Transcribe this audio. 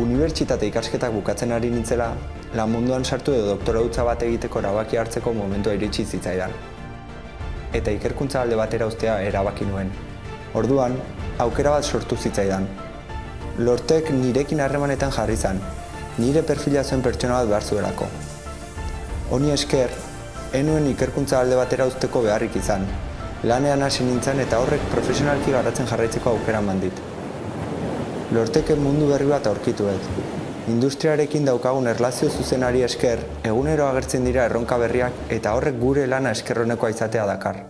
Unibertsitate ikasketak bukatzen ari nintzela, lan munduan sartu edo doktora dutza bat egiteko erabaki hartzeko momentua iritsi zitzaidan. Eta ikerkuntza alde batera ustea erabaki nuen. Orduan, aukera bat sortu zitzaidan. Lortek nirekin harremanetan jarri zan, nire perfila zuen pertsona bat behar zuelako. Honi esker, enuen ikerkuntza alde batera usteko beharrik izan. Lanean hasi nintzen eta horrek profesionalki garatzen jarraitzeko aukera eman dit. Lorteke mundu berri bat aurkitu ez. Industriarekin daukagun erlazio zuzenari esker, egunero agertzen dira erronka berriak eta horrek gure lana eskerronekoa izatea dakar.